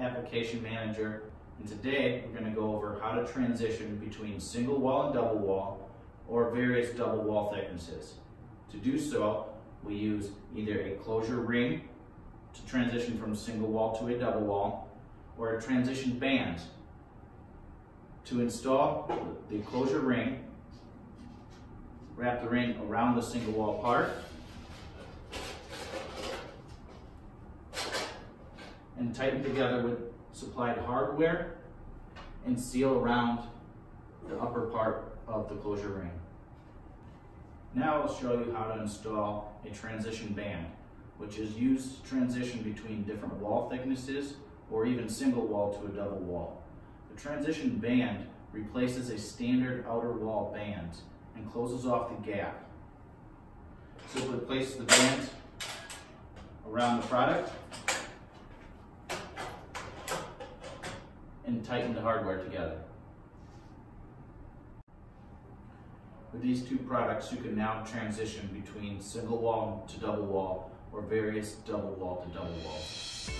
Application Manager, and today we're going to go over how to transition between single wall and double wall or various double wall thicknesses. To do so, we use either a closure ring to transition from single wall to a double wall, or a transition band. To install the closure ring, wrap the ring around the single wall part, and tighten together with supplied hardware and seal around the upper part of the closure ring. Now I'll show you how to install a transition band, which is used to transition between different wall thicknesses or even single wall to a double wall. The transition band replaces a standard outer wall band and closes off the gap. Simply place the band around the product and tighten the hardware together. With these two products, you can now transition between single wall to double wall or various double wall to double walls.